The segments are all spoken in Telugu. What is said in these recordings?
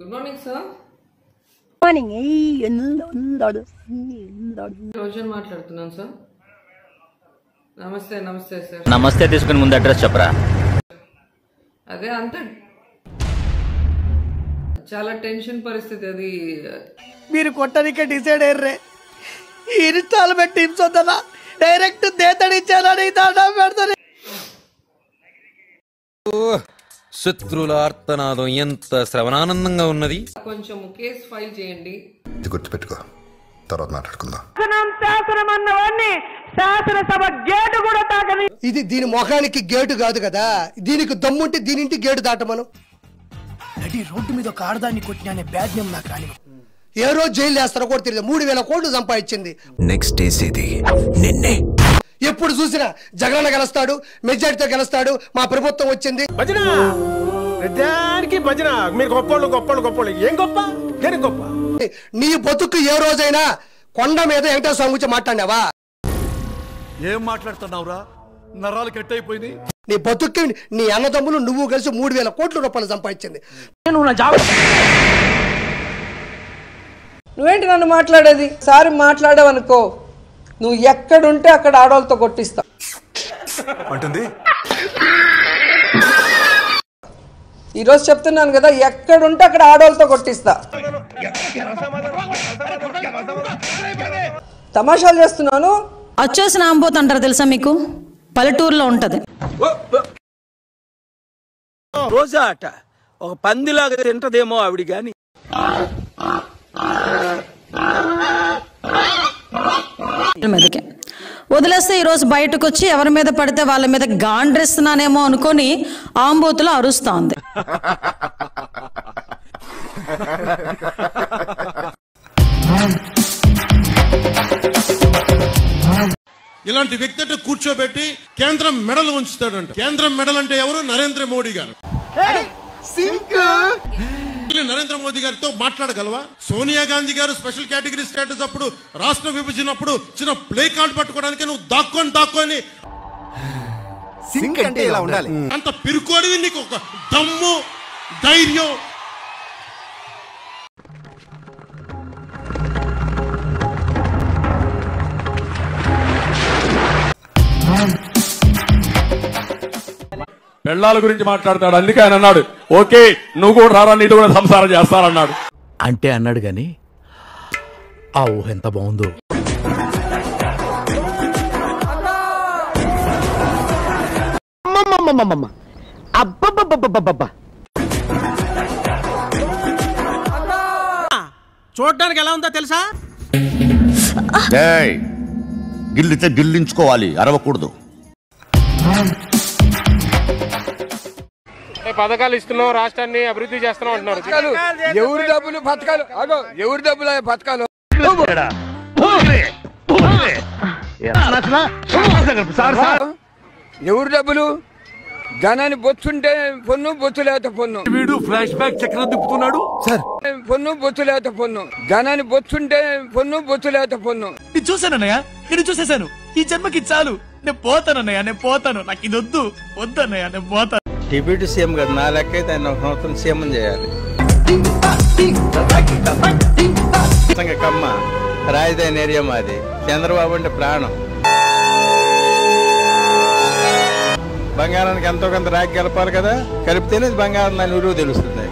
Good morning sir morning Rojan మాట్లాడుతున్నాను సార్ నమస్తే నమస్తే సార్ నమస్తే తీసుకుని ముందు అడ్రస్ చెప్పరా? అదే అంత చాలా టెన్షన్ పరిస్థితి అది. మీరు కొట్టడానికి డిసైడ్ అయ్యర్రే. ఇన్స్టాల్మెంట్ టీమ్స్ వద్దనా డైరెక్ట్ దేతడిచ్చారని దండం పెడతాను శత్రుల ఆర్తనాదం ఎంత శ్రవణానందంగా ఉన్నది? కొంచెం కేసు ఫైల్ చేయండి. ఇది గుర్తుపెట్టుకో. తర్వాత మాట్లాడుకుందాం. ఇది దీని మొఖానికి గేటు కాదు కదా? దీనికి దమ్ముంటే దీని ఇంటి గేటు దాటమను. నడి రోడ్డు మీద ఒక ఆడదాన్ని కొట్టిన అనే బ్యాడ్ నేమ్ నాకు రాని ఏ రోజు జైలు వేస్తారో కూడా తెలియదు మూడు వేల కోట్లు సంపాదించింది. నెక్స్ట్ వేసేది నిన్నే. ఎప్పుడు చూసినా జగనన్న గెలుస్తాడు మెజార్టీతో గెలుస్తాడు మా ప్రభుత్వం వచ్చింది. భజన! దానికి భజన! మీరు గొప్పోళ్ళు గొప్పోళ్ళు గొప్పోళ్ళు. ఏం గొప్ప? గొప్ప? నీ బతుకు ఏ రోజైనా కొండ మీద వెంకటేశ్వర స్వామి గురించి మాట్లాడినావా? ఏం మాట్లాడుతున్నావురా? నరాలు కట్ అయిపోయింది నీ బతుక్కి నీ అన్నదమ్ములు నువ్వు కలిసి మూడు వేల కోట్ల రూపాయలు సంపాదించింది. నువ్వేంటి నన్ను మాట్లాడేది? సారి మాట్లాడావనుకో. నువ్వు ఎక్కడుంటే అక్కడ ఆడవాళ్ళతో కొట్టిస్తా అంటుంది. ఈరోజు చెప్తున్నాను కదా ఎక్కడుంటే అక్కడ ఆడవాళ్ళతో కొట్టిస్తా. తమాషాలు చేస్తున్నాను. వచ్చేసిన ఆంబోత్ అంటారు తెలుసా మీకు? పల్లెటూరులో ఉంటది. రోజా అట ఒక పందిలాగా తింటదేమో ఆవిడ గాని. మీదకి. వదిలేస్తే ఈ రోజు బయటకు వచ్చి ఎవరి మీద పడితే వాళ్ళ మీద గాండ్రిస్తున్నానేమో అనుకొని ఆంబోతులో అరుస్తా ఉంది ఇలాంటి వ్యక్తి అంటే కూర్చోబెట్టి కేంద్రం మెడలు ఉంచుతాడంట కేంద్రం మెడల్ అంటే ఎవరు? నరేంద్ర మోడీ గారు. నరేంద్ర మోదీ గారితో మాట్లాడగలవా? సోనియా గాంధీ గారు స్పెషల్ కేటగిరీ స్టేటస్ అప్పుడు రాష్ట్ర విభజన అప్పుడు చిన్న ప్లే కార్డ్ పట్టుకోవడానికి నువ్వు దాక్కొని దాక్కొని సింక్ అంటే ఇలా ఉండాలి. అంత పిరుకోడివి నీకు ఒక దమ్ము ధైర్యం పెళ్ళాల గురించి మాట్లాడతాడు. అందుకే ఆయన అన్నాడు ఓకే నువ్వు కూడా రారా నీతో కూడా సంసారం చేస్తానన్నాడు అంటే అన్నాడు గాని ఆ ఊహ ఎంత బాగుందో. చూడడానికి ఎలా ఉందో తెలుసా? గిల్లితే గిల్లించుకోవాలి అరవకూడదు. పథకాలు ఇస్తున్నావు? రాష్ట్రాన్ని అభివృద్ధి చేస్తున్నావు అంటున్నారు. ఎవరి డబ్బులు పథకాలు? అగో ఎవరి డబ్బులు పథకాలు? ఎవరి డబ్బులు? జనాన్ని బొచ్చుంటే పొన్ను బొచ్చు లేకపోతే పొన్ను. వీడు ఫ్లాష్ బ్యాక్ చక్రం తిప్పుతున్నాడు. సార్. పొన్ను బొచ్చు లేకపోతే పొన్ను. జనాన్ని బొచ్చుంటే పొన్ను బొచ్చు లేకపోతే పొన్ను. ఇది చూసానన్నయ్య నేను చూసేశాను. ఈ జన్మకి చాలు. నేను పోతానన్నయ్య నేను పోతాను. నాకు ఇది వద్దు. వద్దన్నయ్య నేను పోతాను. డిప్యూటీ సీఎం కదా నా లెక్క అయితే ఆయన ఒక సంవత్సరం సీఎం చేయాలి. కమ్మ రాజధాని ఏరియా మాది. చంద్రబాబు అంటే ప్రాణం. బంగారానికి ఎంతో కొంత రాగి కలపాలి కదా? కలిపితేనే బంగారం దాని విలువ తెలుస్తుంది.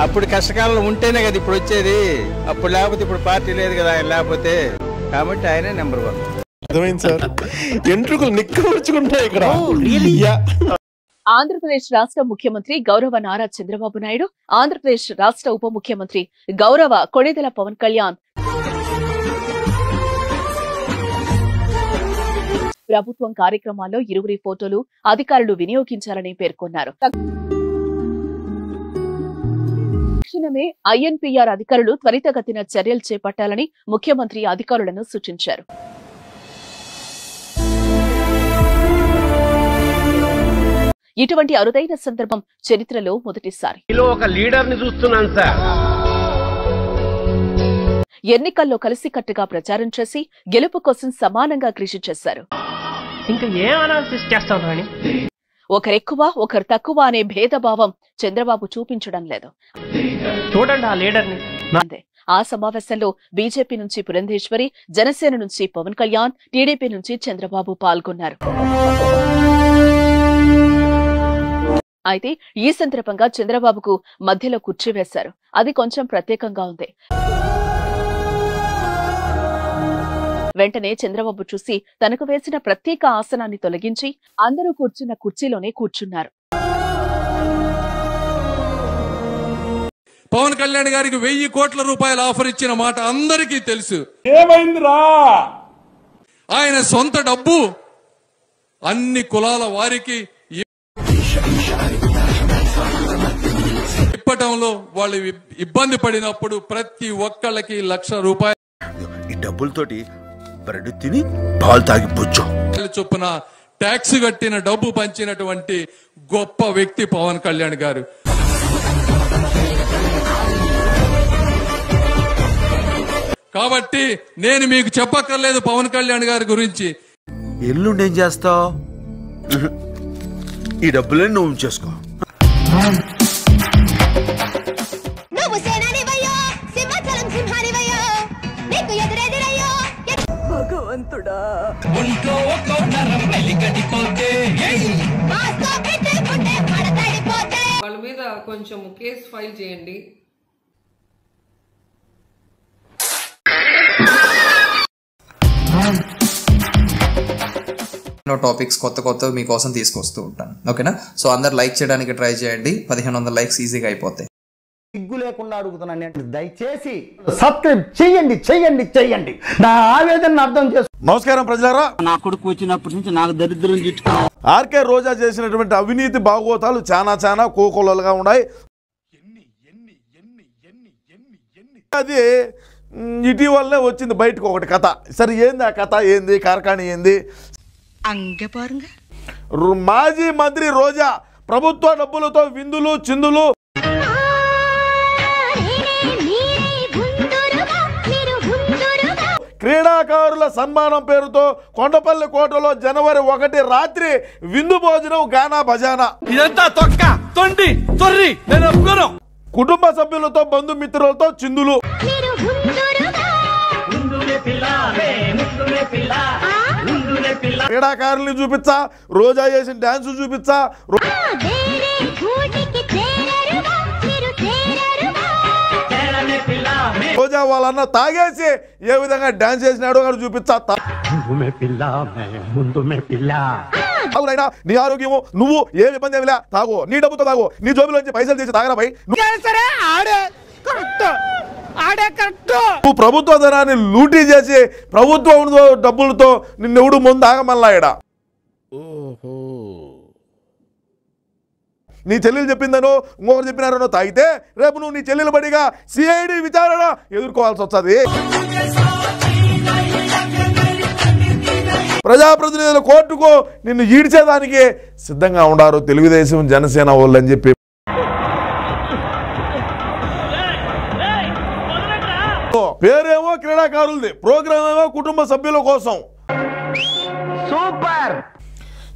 అప్పుడు కష్టకాలంలో ఉంటేనే కదా ఇప్పుడు వచ్చేది. అప్పుడు లేకపోతే ఇప్పుడు పార్టీ లేదు కదా ఆయన లేకపోతే. కాబట్టి ఆయనే నెంబర్ వన్. అర్థమైంది సార్. ఎంట్రుకలు నిక్కవచ్చుకుంటాయి ఇక్కడ. ఆంధ్రప్రదేశ్ రాష్ట్ర ముఖ్యమంత్రి గౌరవ నారా చంద్రబాబు నాయుడు ఆంధ్రప్రదేశ్ రాష్ట్ర ఉప ముఖ్యమంత్రి గౌరవ కొణిదెల పవన్ కళ్యాణ్. ప్రభుత్వం కార్యక్రమాల్లో ఇరువురి ఫోటోలు అధికారులు వినియోగించాలని పేర్కొన్నారు. తక్షణమే ఐఎన్పిఆర్ అధికారులు త్వరితగతిన చర్యలు చేపట్టాలని ముఖ్యమంత్రి అధికారులను సూచించారు. ఇటువంటి అరుదైన సందర్భం చరిత్రలో మొదటిసారి. ఒక లీడర్ని చూస్తున్నాను సార్. ఎన్నికల్లో కలిసికట్టుగా ప్రచారం చేసి గెలుపు కోసం సమానంగా కృషి చేశారు. ఇంకా ఏం అనాలిసిస్ చేస్తావు రాణి ఒకరెక్కువ ఒకరు తక్కువ అనే భేదభావం చంద్రబాబు చూపించడం లేదు. చూడండి ఆ లీడర్ని. అంతే. ఆ సమావేశంలో బీజేపీ నుంచి పురంధేశ్వరి జనసేన నుంచి పవన్ కళ్యాణ్ టీడీపీ నుంచి చంద్రబాబు పాల్గొన్నారు. అయితే ఈ సందర్భంగా చంద్రబాబుకు మధ్యలో కుర్చీ వేశారు అది కొంచెం ప్రత్యేకంగా ఉంది. వెంటనే చంద్రబాబు చూసి తనకు వేసిన ప్రత్యేక ఆసనాన్ని తొలగించి అందరూ కూర్చున్న కుర్చీలోనే కూర్చున్నారు. పవన్ కళ్యాణ్ గారికి వెయ్యి కోట్ల రూపాయల ఆఫర్ ఇచ్చిన మాట అందరికీ తెలుసు. ఏమైందిరా? ఆయన సొంత డబ్బు అన్ని కులాల వారికి ఇప్పటంలో వాళ్ళు ఇబ్- ఇబ్బంది పడినప్పుడు ప్రతి ఒక్కళ్ళకి లక్ష రూపాయలు ఈ డబ్బులతోటి బ్రెడ్ తిని పాలు తాగి పుచ్చో చొప్పున ట్యాక్స్ కట్టిన డబ్బు పంచినటువంటి గొప్ప వ్యక్తి పవన్ కళ్యాణ్ గారు. కాబట్టి నేను మీకు చెప్పక్కర్లేదు పవన్ కళ్యాణ్ గారి గురించి. ఎల్లుండి ఏం చేస్తావు? ఈ డబ్బులే నువ్వు ఉంచేసుకో. ఒంట్లో ఒక్కో నరం వాళ్ళ మీద కొంచెం కేసు ఫైల్ చేయండి. ఎన్నో టాపిక్స్ కొత్త కొత్త మీకోసం తీసుకొస్తూ ఉంటాను. ఓకేనా? సో అందరు లైక్ చేయడానికి ట్రై చేయండి. పదిహేను వందల లైక్స్ ఈజీగా అయిపోతాయి. సిగ్గు లేకుండా అడుగుతున్నాను దయచేసి సబ్స్క్రైబ్ చేయండి చేయండి చేయండి. నా ఆవేదన అర్థం చేసు నమస్కారం ప్రజలారా. నా కొడుకు వచ్చినప్పటి నుంచి నాకు దరిద్రం ఆర్కే రోజా చేసినటువంటి అవినీతి భాగోతాలు చాలా చాలా కోకొలలుగా ఉన్నాయి. అది ఇటీవలనే వచ్చింది బయటకు ఒకటి కథ. సరే ఏంది ఆ కథ? ఏంది? కార్ఖానీ ఏంది? మాజీ మంత్రి రోజా ప్రభుత్వ డబ్బులతో విందులు చిందులు. క్రీడాకారుల సన్మానం పేరుతో కొండపల్లి కోటలో జనవరి ఒకటి రాత్రి విందు భోజనం గానా బజానా ఇదంతా తొక్క తొండి తొర్రి నేను కుటుంబ సభ్యులతో బంధుమిత్రులతో చిందులు. క్రీడాకారుల్ని చూపించా రోజా చేసిన డాన్స్ చూపించా వాళ్ళన్న తాగేసి ఏ విధంగా డాన్స్ చేసినాడో కూడా చూపించా నీ ఆరోగ్యము నువ్వు ఏ ఇబ్బంది ఏమిలే తాగు. నీ డబ్బుతో తాగు. నీ జోబులోంచి పైసలు తీసి తాగరా పై ఆడే. కరెక్ట్. ఆడే కరెక్ట్. నువ్వు ప్రభుత్వ ధనాన్ని లూటీ చేసి ప్రభుత్వం డబ్బులతో నిన్నెవడు ముందు ఆగమల్లా ఈడ నీ చెల్లెలు చెప్పిందనో ఇంకొకరు చెప్పినారనో తాగితే రేపు నువ్వు నీ చెల్లెలు బడిగా సిఐడి విచారణ ఎదుర్కోవాల్సి వస్తుంది. ప్రజాప్రతినిధుల కోర్టుకు నిన్ను ఈడ్చేదానికి సిద్ధంగా ఉండారు తెలుగుదేశం జనసేన వాళ్ళు అని చెప్పి. పేరేమో క్రీడాకారులది ప్రోగ్రామ్ ఏమో కుటుంబ సభ్యుల కోసం. సూపర్.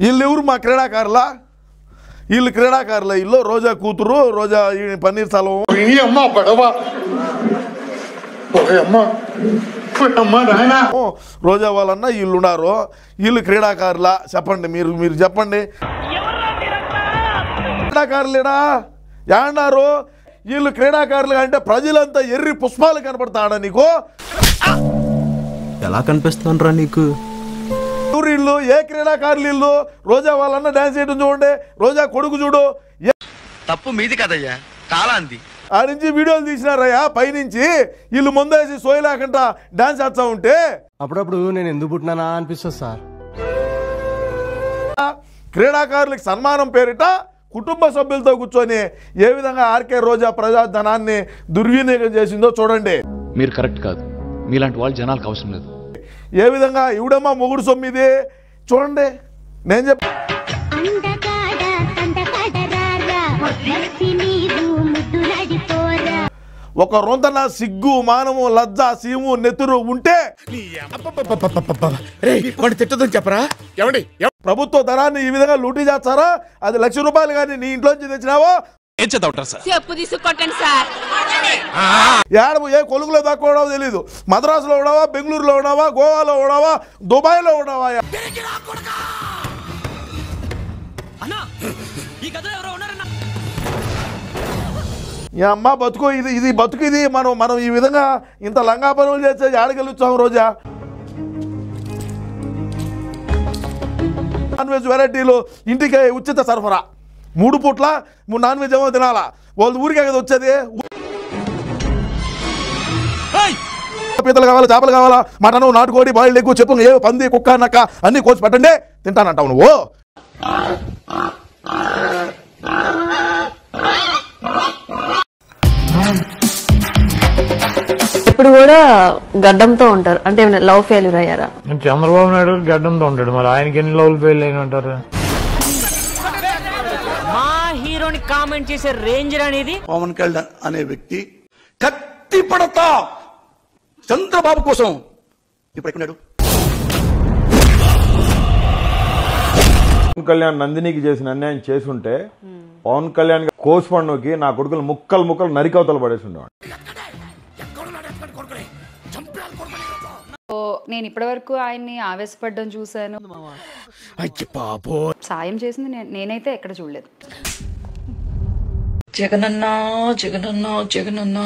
వీళ్ళు ఎవరు మా క్రీడాకారులా? వీళ్ళు క్రీడాకారుల ఇల్లు రోజా కూతురు రోజా పన్నీర్ సెల్వం. అమ్మ పడవ అమ్మ అమ్మ నాయన. ఓ, రోజా వాళ్ళన్న వీళ్ళు ఉన్నారు వీళ్ళు క్రీడాకారులా? చెప్పండి మీరు మీరు చెప్పండి. క్రీడాకారులేడా ఏమన్నారు? వీళ్ళు క్రీడాకారులు అంటే ప్రజలంతా ఎర్రి పుష్పాలు కనపడతాడా నీకు? ఎలా కనిపిస్తానరా నీకు? వీళ్ళు ఏ క్రీడాకారులు వీళ్ళు రోజా వాళ్ళన్న డాన్స్ చేయడం చూడండి. రోజా కొడుకు చూడు. తప్పు మీది కదయ్యా? కాలాంది. ఆ నుంచి వీడియోలు తీసినారయ్యా పైనుంచి. వీళ్ళు ముందేసి సోయి లేకుండా డాన్స్ చేస్తా ఉంటే. అప్పుడప్పుడు నేను ఎందుకు పుట్టినానా అనిపిస్తుంది సార్. క్రీడాకారులకు సన్మానం పేరిట కుటుంబ సభ్యులతో కూర్చొని ఏ విధంగా ఆర్కే రోజా ప్రజాధనాన్ని దుర్వినియోగం చేసిందో చూడండి. మీరు కరెక్ట్ కాదు. మీలాంటి వాళ్ళు జనాలకు అవసరం లేదు. ఏ విధంగా ఇవిడమ్మా మొగుడు సొమ్మిది? చూడండి నేను చెప్ ఒక రొంతన సిగ్గు మానము లజ్జ సీము నెత్తురు ఉంటే తిట్టదని చెప్పరా? ఏమండి? ప్రభుత్వ ధరాన్ని ఈ విధంగా లూటీ చేస్తారా? అది లక్ష రూపాయలు కానీ నీ ఇంట్లోంచి తెచ్చినావో? ఏం చదవటం సార్ చెప్పు తీసుకొట్టండి సార్. ఏడ ఏ కొలుగులో దాక్కోవడమో తెలీదు. మద్రాసులో ఉన్నావా బెంగళూరులో ఉన్నావా గోవాలో ఉన్నావా దుబాయ్లో ఉన్నావా? ఈ అమ్మ బతుకు ఇది ఇది బతుకు ఇది. మనం మనం ఈ విధంగా ఇంత లంగా పనులు చేస్తే ఆడగలుగుతాం రోజా? నాన్ వెజ్ వెరైటీలు ఇంటికి ఉచిత సరఫరా. మూడు పూట్ల మూడు నాన్ వెజ్ ఏమో తినాలా? వాళ్ళ ఊరికే కదా వచ్చేది. పీతలు కావాలా చేపలు కావాలా? మటను నాటుకోడి బాయిల్ ఎక్కువ చెప్పు ఏ పంది కుక్క నక్క అన్ని కోసి పెట్టండి. తింటానంటావు నువ్వు. ఇప్పుడు కూడా గడ్డంతో ఉంటారు. అంటే లవ్ ఫెయిల్యూర్ అయ్యారా? చంద్రబాబు నాయుడు గడ్డంతో ఉంటాడు. మరి ఆయనకి ఎన్ని లోలు ఫెయిల్ అయిన ఉంటారు హీరోని కామెంట్ చేసే రేంజర్ అనేది పవన్ కళ్యాణ్ అనే వ్యక్తి కత్తి పడతా చంద్రబాబు కోసం ఇప్పుడు పవన్ కళ్యాణ్ నందినికి చేసిన అన్యాయం చేసుంటే పవన్ కళ్యాణ్ కోసి పండుగకి నా కొడుకులు ముక్కలు ముక్కలు నరికవతలు పడేసి ఉండేవాడు నేను ఇప్పటివరకు ఆయన్ని ఆవేశపడ్డం చూశాను. పాపో సాయం చేసింది నేనైతే ఎక్కడ చూడలేదు. జగనన్న జగనన్న జగనన్న.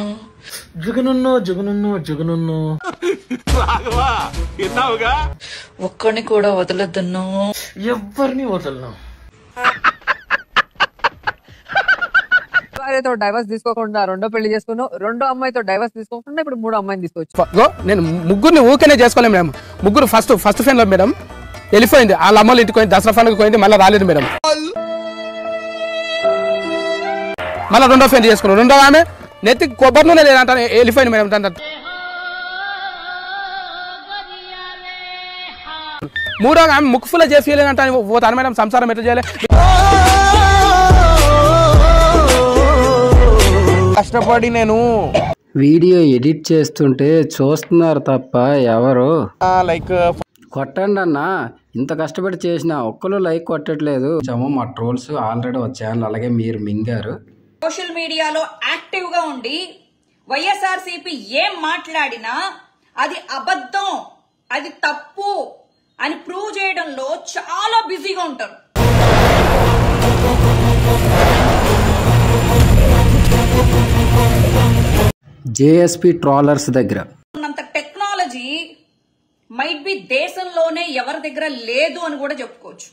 జగనన్న జగనన్న జగనన్న. విన్నావుగా? ఒక్కడిని కూడా వదలద్దన్నా. ఎవరిని వదలను. భార్యతో డైవర్స్ తీసుకోకుండా రెండో పెళ్ళి చేసుకున్నావు రెండో అమ్మాయితో డైవర్స్ తీసుకోకుండా ఇప్పుడు మూడో అమ్మాయిని తీసుకొచ్చు గో నేను ముగ్గురిని ఊరికేనే చేసుకోలేము మేడం. ముగ్గురు ఫస్ట్ ఫస్ట్ ఫ్రెండ్లో మేడం. వెళ్ళిపోయింది. వాళ్ళ అమ్మలు ఇంటికి పోయింది దసరా పండుగ పోయింది మళ్ళీ రాలేదు మేడం. మళ్ళీ రెండో ఫ్రెండ్ చేసుకున్నాం రెండో ఆమె నెత్తి కొబ్బరి నూనె లేదంట వెళ్ళిపోయింది మేడం తన మూడో ఆమె ముక్కుఫుల్ చేసి లేదంట పోతాను మేడం సంసారం ఎట్లా చేయలే? కష్టపడి నేను వీడియో ఎడిట్ చేస్తుంటే చూస్తున్నారు తప్ప ఎవరు? లైక్ కొట్టండి అన్న ఇంత కష్టపడి చేసిన ఒక్కరు లైక్ కొట్టట్లేదు. చమో మా ట్రోల్స్ ఆల్రెడీ ఛానల్ అలాగే మీరు మింగారు. సోషల్ మీడియాలో యాక్టివ్గా ఉండి వైఎస్ఆర్సీపీ ఏం మాట్లాడినా అది అబద్ధం అది తప్పు అని ప్రూవ్ చేయడంలో చాలా బిజీగా ఉంటారు. జేఎస్పి ట్రాలర్స్ దగ్గర. ఉన్నంత టెక్నాలజీ మైట్ బి దేశంలోనే ఎవరి దగ్గర లేదు అని కూడా చెప్పుకోవచ్చు.